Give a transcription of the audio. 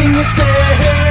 everything you say.